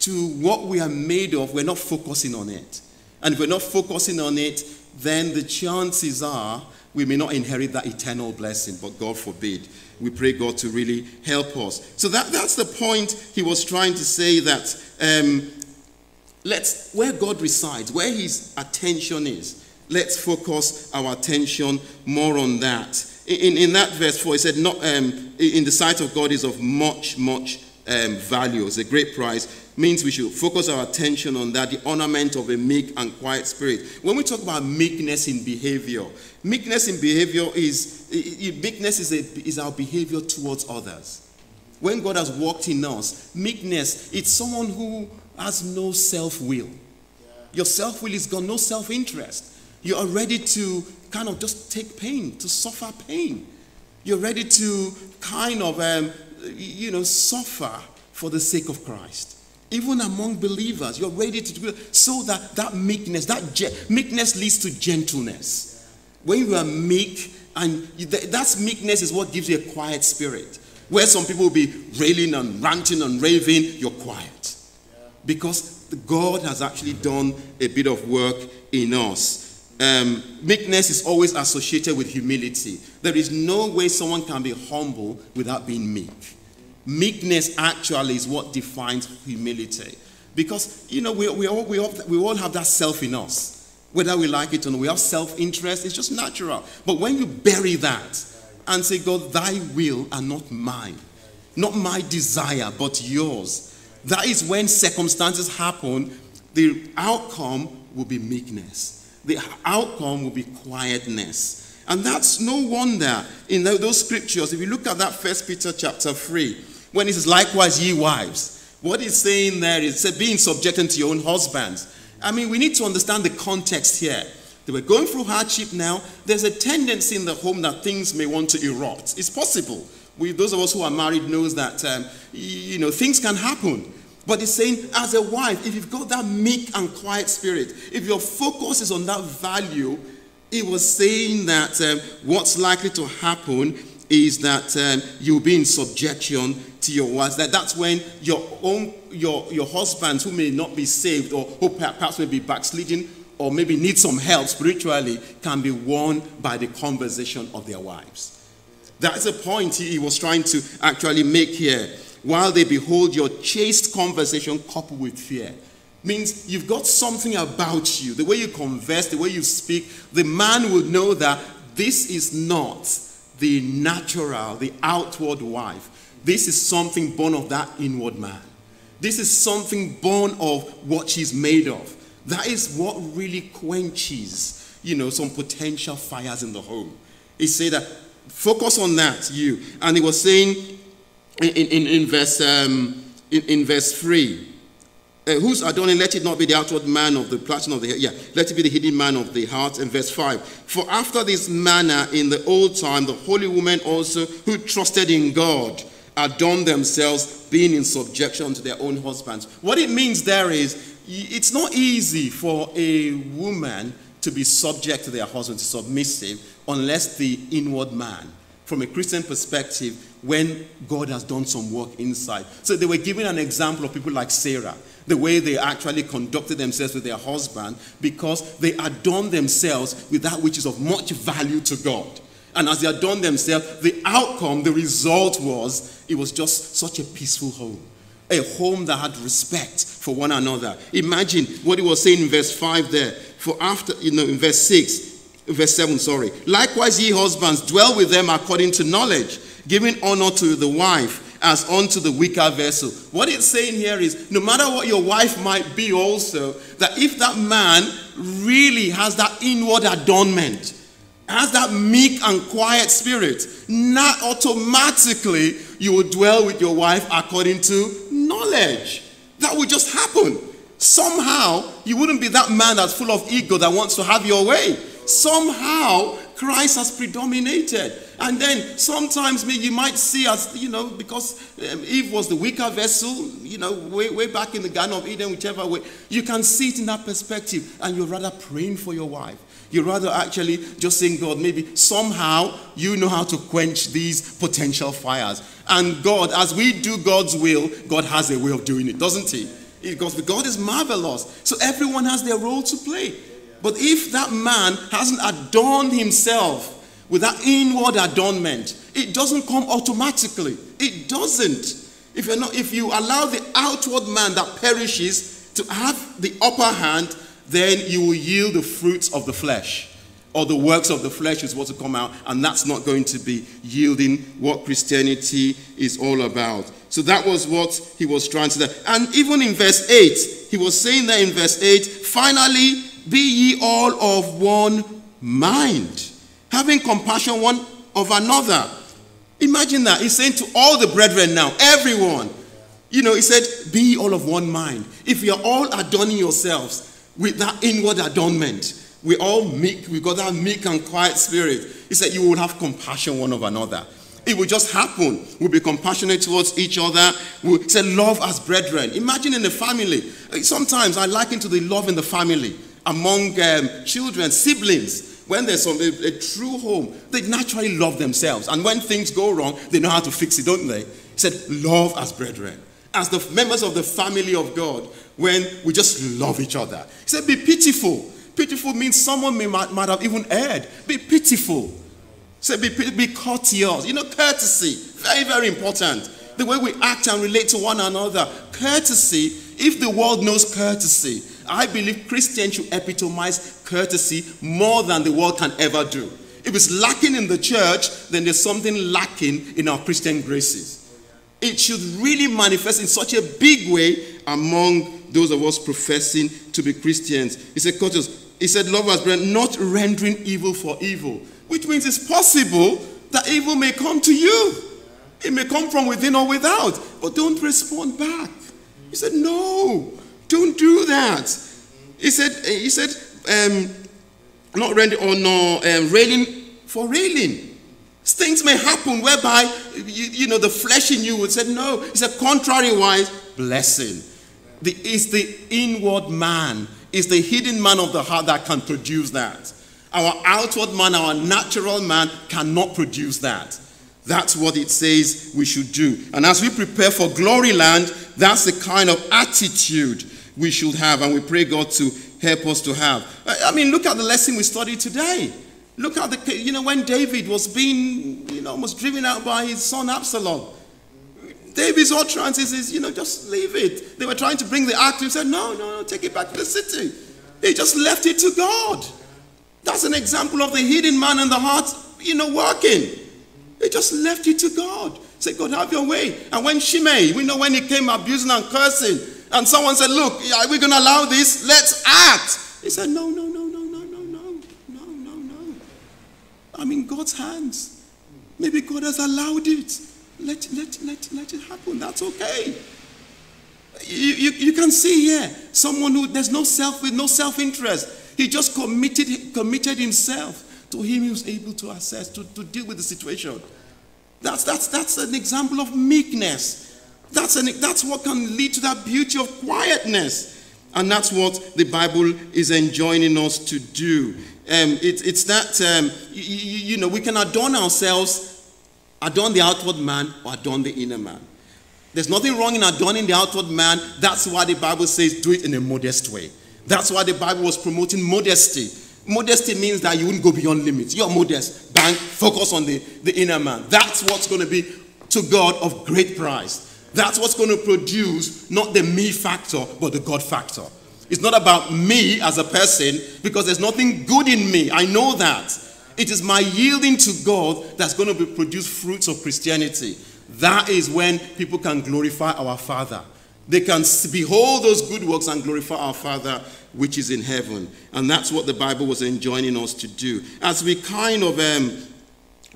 to what we are made of, we're not focusing on it. And if we're not focusing on it, then the chances are we may not inherit that eternal blessing, but God forbid. We pray God to really help us. So that, that's the point he was trying to say that um, let's where God resides, where his attention is, let's focus our attention more on that. In, in that verse 4, he said, not, um, in the sight of God is of much, much um, value. It's a great price. Means we should focus our attention on that, the ornament of a meek and quiet spirit. When we talk about meekness in behavior, meekness in behavior is meekness is, a, is our behavior towards others. When God has walked in us, meekness, it's someone who has no self will. Your self will is gone, no self interest. You are ready to kind of just take pain, to suffer pain. You're ready to kind of, um, you know, suffer for the sake of Christ. Even among believers, you're ready to do it so that that meekness, that ge- meekness leads to gentleness. When you are meek, and th- that's meekness is what gives you a quiet spirit. Where some people will be railing and ranting and raving, you're quiet because God has actually done a bit of work in us. Um, meekness is always associated with humility. There is no way someone can be humble without being meek. Meekness actually is what defines humility. Because, you know, we, we, all, we, all, we all have that self in us. Whether we like it or not, we have self interest, it's just natural. But when you bury that and say, God, thy will and not mine, not my desire, but yours, that is when circumstances happen, the outcome will be meekness. The outcome will be quietness. And that's no wonder in those scriptures. If you look at that first Peter chapter 3, when it says, likewise, ye wives, what it's saying there is being subjected to your own husbands. I mean, we need to understand the context here. They were going through hardship now. There's a tendency in the home that things may want to erupt. It's possible. We, those of us who are married knows that um, you know things can happen. But he's saying, as a wife, if you've got that meek and quiet spirit, if your focus is on that value, he was saying that um, what's likely to happen is that um, you'll be in subjection to your wives. That that's when your own your your husbands who may not be saved or who perhaps may be backsliding or maybe need some help spiritually can be won by the conversation of their wives. That's the point he he was trying to actually make here. While they behold your chaste conversation coupled with fear. Means you've got something about you, the way you converse, the way you speak, the man will know that this is not the natural, the outward wife. This is something born of that inward man. This is something born of what she's made of. That is what really quenches, you know, some potential fires in the home. He said that focus on that, you. And he was saying in, in, in verse um, in, in verse 3. Uh, whose adorning, let it not be the outward man of the plaiting of the yeah, let it be the hidden man of the heart. And verse 5. For after this manner in the old time, the holy women also who trusted in God adorned themselves, being in subjection to their own husbands. What it means there is, it's not easy for a woman to be subject to their husband, submissive, unless the inward man from a Christian perspective when God has done some work inside. So they were giving an example of people like Sarah, the way they actually conducted themselves with their husband because they adorned themselves with that which is of much value to God. And as they adorned themselves, the outcome, the result was it was just such a peaceful home. A home that had respect for one another. Imagine what he was saying in verse 5 there. For after, you know, in verse 6, verse 7, sorry. Likewise, ye husbands, dwell with them according to knowledge, giving honor to the wife as unto the weaker vessel. What it's saying here is no matter what your wife might be, also, that if that man really has that inward adornment, has that meek and quiet spirit, not automatically you will dwell with your wife according to knowledge. That would just happen. Somehow you wouldn't be that man that's full of ego that wants to have your way. Somehow Christ has predominated. And then sometimes me- you might see us, you know, because um, Eve was the weaker vessel, you know, way, way back in the Garden of Eden, whichever way. You can see it in that perspective, and you're rather praying for your wife. You're rather actually just saying, God, maybe somehow you know how to quench these potential fires. And God, as we do God's will, God has a way of doing it, doesn't He? Because God is marvelous. So everyone has their role to play. But if that man hasn't adorned himself with that inward adornment. It doesn't come automatically. It doesn't. If you're not, if you allow the outward man that perishes to have the upper hand, then you will yield the fruits of the flesh. Or the works of the flesh is what to come out, and that's not going to be yielding what Christianity is all about. So that was what he was trying to do. And even in verse 8, he was saying there in verse 8, finally, be ye all of one mind, having compassion one of another. Imagine that. He's saying to all the brethren now, everyone, you know, he said, be all of one mind. If you're all adorning yourselves with that inward adornment, we all meek, we got that meek and quiet spirit. He said, you will have compassion one of another. It will just happen. We'll be compassionate towards each other. We'll say, love as brethren. Imagine in the family. Sometimes I liken to the love in the family among um, children, siblings. When there's some, a, a true home, they naturally love themselves. And when things go wrong, they know how to fix it, don't they? He said, love as brethren. As the members of the family of God, when we just love each other. He said, be pitiful. Pitiful means someone may, might, might have even erred. Be pitiful. Say, be, be courteous. You know, courtesy. Very, very important. The way we act and relate to one another. Courtesy. If the world knows courtesy, I believe Christians should epitomize courtesy more than the world can ever do. If it's lacking in the church, then there's something lacking in our Christian graces. It should really manifest in such a big way among those of us professing to be Christians. He said, courteous. He said, love lovers, brethren, not rendering evil for evil, which means it's possible that evil may come to you. It may come from within or without, but don't respond back. He said, no, don't do that. He said, he said, um, not rendering or no um, railing for railing. Things may happen whereby you, you know the flesh in you would say no. He said, contrariwise, blessing. The, it's the inward man, it's the hidden man of the heart that can produce that. Our outward man, our natural man cannot produce that. That's what it says we should do. And as we prepare for glory land, that's the kind of attitude we should have. And we pray God to help us to have. I mean, look at the lesson we studied today. Look at the, you know, when David was being, you know, almost driven out by his son Absalom. David's utterance is, you know, just leave it. They were trying to bring the ark to said, no, no, no, take it back to the city. He just left it to God. That's an example of the hidden man in the heart, you know, working. He just left it to God. Say, God, have your way. And when Shimei, we know when he came abusing and cursing, and someone said, Look, are we going to allow this? Let's act. He said, No, no, no, no, no, no, no, no, no, no. I'm in God's hands. Maybe God has allowed it. Let, let, let, let it happen. That's okay. You, you, you can see here someone who there's no self with no self-interest. He just committed, committed himself to him he was able to assess, to, to deal with the situation. That's, that's, that's an example of meekness. That's, an, that's what can lead to that beauty of quietness. And that's what the Bible is enjoining us to do. Um, it, it's that, um, you, you know, we can adorn ourselves, adorn the outward man, or adorn the inner man. There's nothing wrong in adorning the outward man. That's why the Bible says do it in a modest way. That's why the Bible was promoting modesty. Modesty means that you wouldn't go beyond limits. You're modest. Bang, focus on the, the inner man. That's what's going to be to God of great price. That's what's going to produce not the me factor, but the God factor. It's not about me as a person because there's nothing good in me. I know that. It is my yielding to God that's going to produce fruits of Christianity. That is when people can glorify our Father. They can behold those good works and glorify our Father which is in heaven. And that's what the Bible was enjoining us to do. As we kind of um,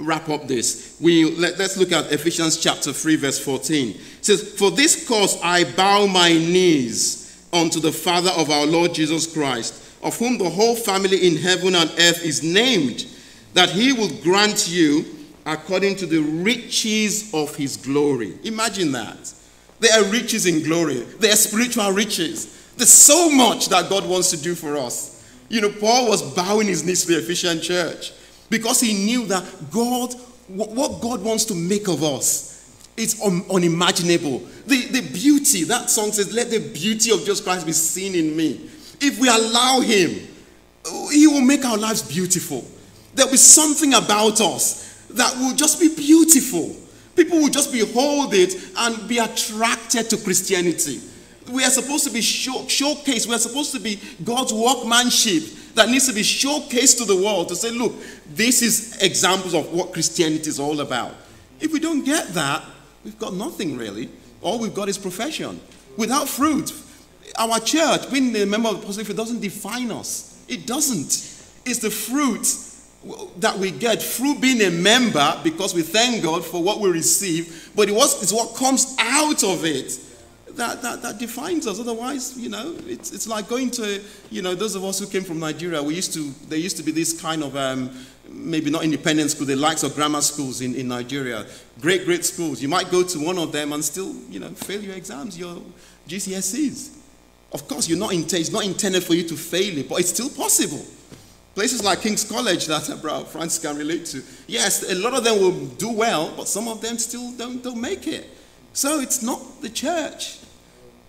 wrap up this, we, let, us look at Ephesians chapter 3, verse 14. It says, For this cause I bow my knees unto the Father of our Lord Jesus Christ, of whom the whole family in heaven and earth is named, that he will grant you according to the riches of his glory. Imagine that. There are riches in glory, there are spiritual riches. There's so much that God wants to do for us. You know, Paul was bowing his knees to the Ephesian church because he knew that God, what God wants to make of us, it's un- unimaginable. The, the beauty, that song says, Let the beauty of Jesus Christ be seen in me. If we allow Him, He will make our lives beautiful. There'll be something about us that will just be beautiful. People will just behold it and be attracted to Christianity. We are supposed to be show, showcased. We are supposed to be God's workmanship that needs to be showcased to the world to say, look, this is examples of what Christianity is all about. If we don't get that, we've got nothing really. All we've got is profession. Without fruit, our church, being a member of the it doesn't define us. It doesn't. It's the fruit that we get through being a member because we thank God for what we receive, but it was, it's what comes out of it that, that, that defines us. Otherwise, you know, it's, it's like going to, you know, those of us who came from Nigeria, we used to, there used to be this kind of, um, maybe not independent school, the likes of grammar schools in, in Nigeria. Great, great schools. You might go to one of them and still, you know, fail your exams, your GCSEs. Of course, you're not int- it's not intended for you to fail it, but it's still possible. Places like King's College that uh, bro, Francis can relate to. Yes, a lot of them will do well, but some of them still don't, don't make it. So it's not the church.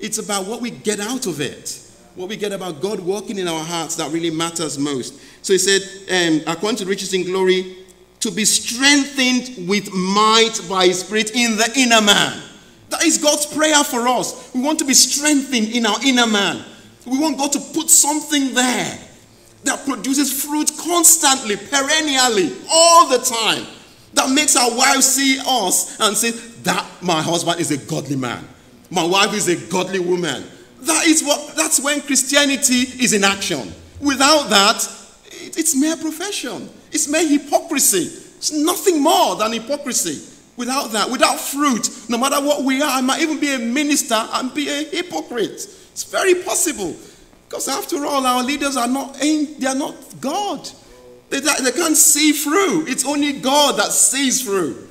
It's about what we get out of it. What we get about God working in our hearts that really matters most. So he said, um, according to riches in glory, to be strengthened with might by his spirit in the inner man. That is God's prayer for us. We want to be strengthened in our inner man. We want God to put something there that produces fruit constantly, perennially, all the time. That makes our wives see us and say, That my husband is a godly man. My wife is a godly woman. That is what that's when Christianity is in action. Without that, it- it's mere profession. It's mere hypocrisy. It's nothing more than hypocrisy. Without that, without fruit, no matter what we are, I might even be a minister and be a hypocrite. It's very possible. Because after all, our leaders are not they are not God. They, they can't see through. It's only God that sees through.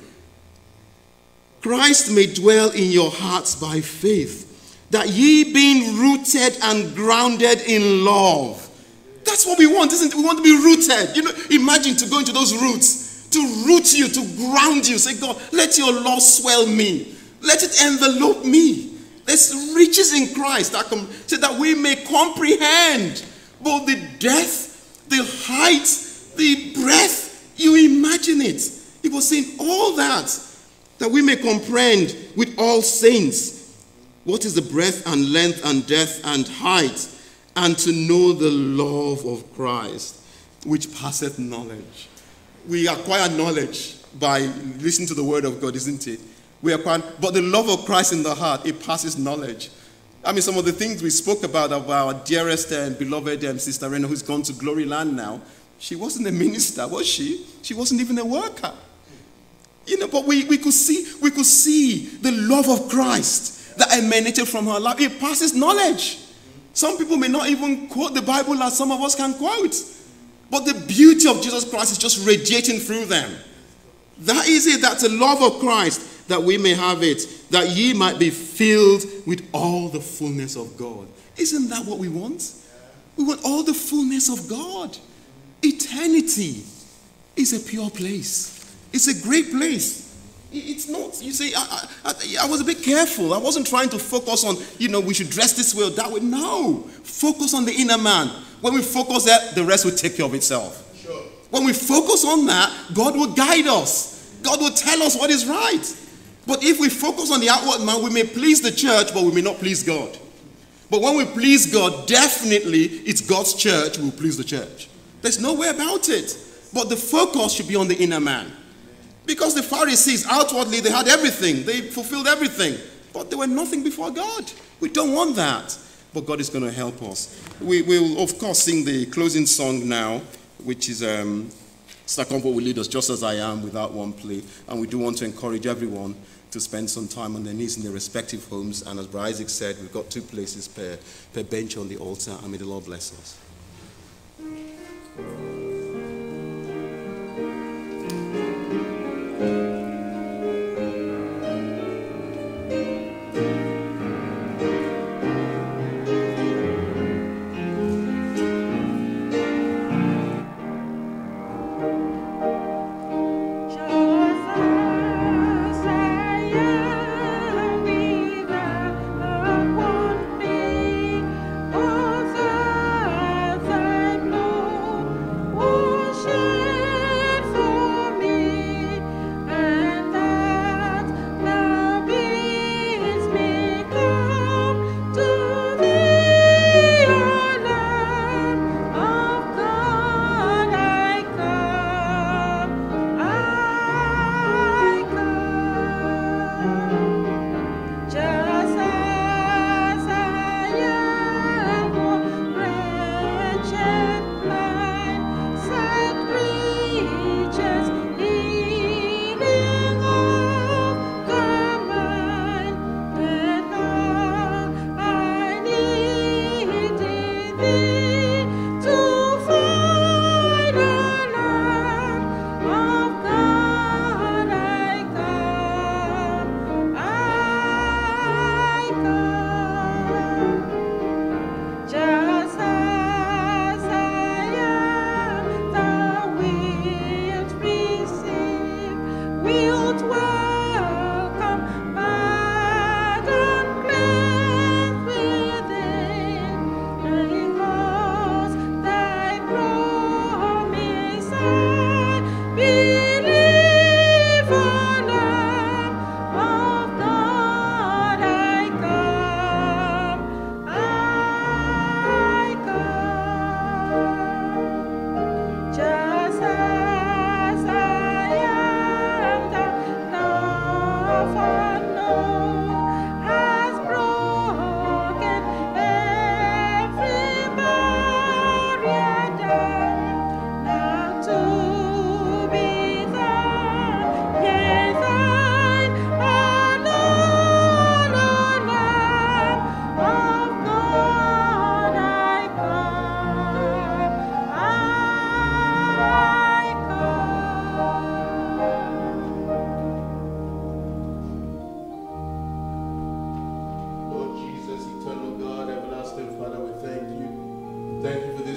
Christ may dwell in your hearts by faith, that ye being rooted and grounded in love. That's what we want, isn't it? We want to be rooted. You know, imagine to go into those roots, to root you, to ground you. Say, God, let your love swell me. Let it envelope me. There's riches in Christ that come so that we may comprehend both the depth, the height, the breadth. You imagine it. He was saying all that that we may comprehend with all saints what is the breadth and length and depth and height, and to know the love of Christ, which passeth knowledge. We acquire knowledge by listening to the word of God, isn't it? We acquire, but the love of Christ in the heart, it passes knowledge. I mean, some of the things we spoke about of our dearest and beloved um, sister Rena, who's gone to glory land now, she wasn't a minister, was she? She wasn't even a worker. You know, but we, we could see we could see the love of Christ that emanated from her life. It passes knowledge. Some people may not even quote the Bible as some of us can quote. But the beauty of Jesus Christ is just radiating through them. That is it. That's the love of Christ that we may have it, that ye might be filled with all the fullness of God. Isn't that what we want? We want all the fullness of God. Eternity is a pure place. It's a great place. It's not, you see, I, I, I, was a bit careful. I wasn't trying to focus on, you know, we should dress this way or that way. No. Focus on the inner man. When we focus there, the rest will take care of itself. Sure. When we focus on that, God will guide us. God will tell us what is right. But if we focus on the outward man, we may please the church, but we may not please God. But when we please God, definitely it's God's church will please the church. There's no way about it. But the focus should be on the inner man. Because the Pharisees, outwardly, they had everything, they fulfilled everything, but they were nothing before God. We don't want that. But God is going to help us. We will, of course, sing the closing song now, which is um, Comfort will lead us just as I am without one plea. And we do want to encourage everyone to spend some time on their knees in their respective homes. And as Brother Isaac said, we've got two places per, per bench on the altar, and may the Lord bless us.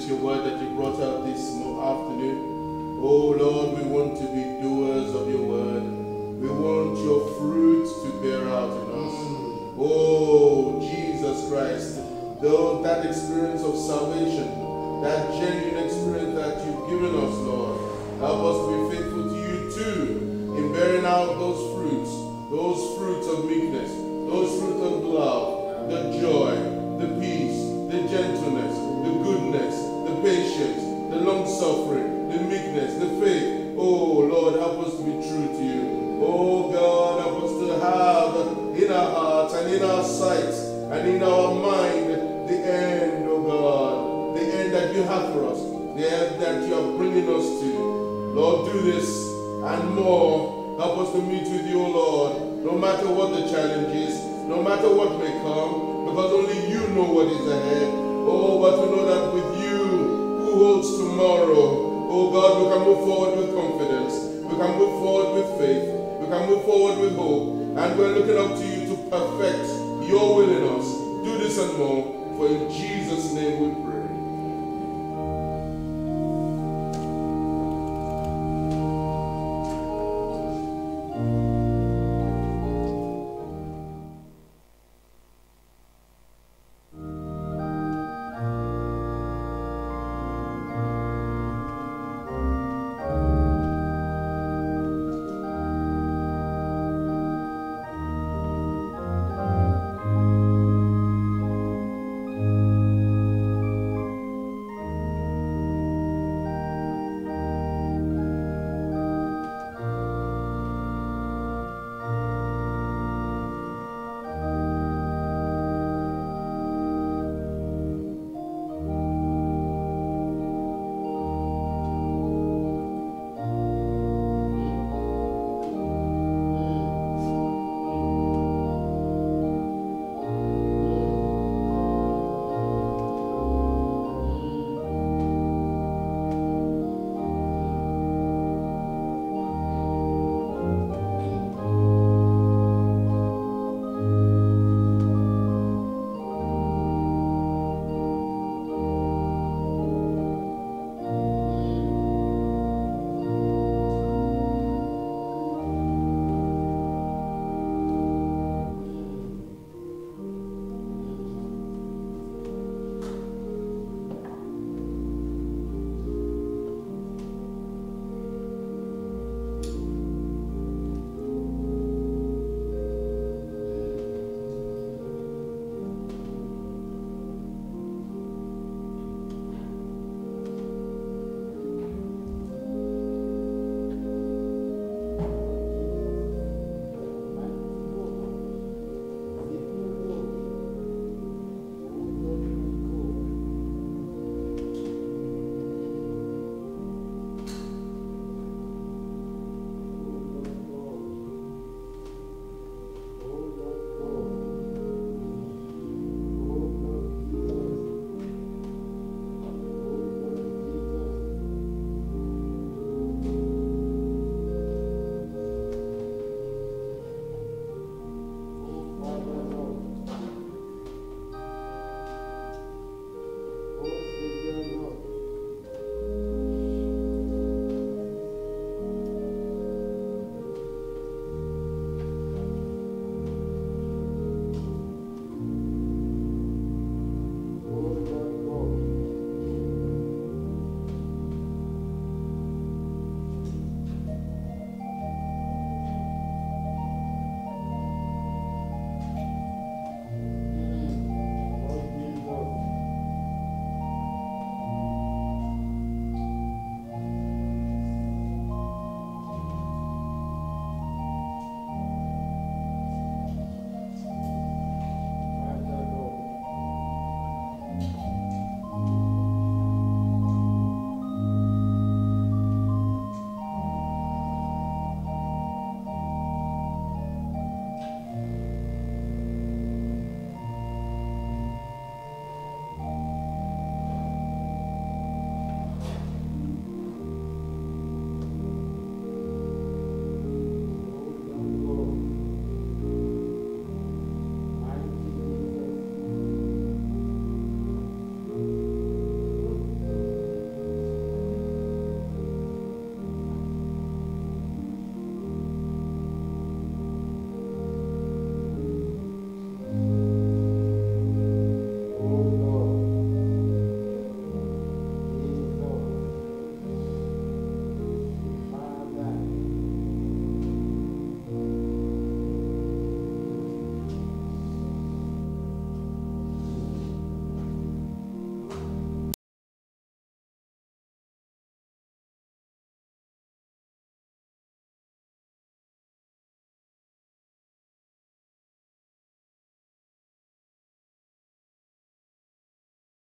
your word that you brought out this afternoon. Oh Lord, we want to be doers of your word. We want your fruit to bear out in us. Oh Jesus Christ, though that experience of salvation, that genuine experience that you've given us, Lord, help us to be faithful to you too in bearing out those fruits, those fruits of meekness, those fruits of love, the joy,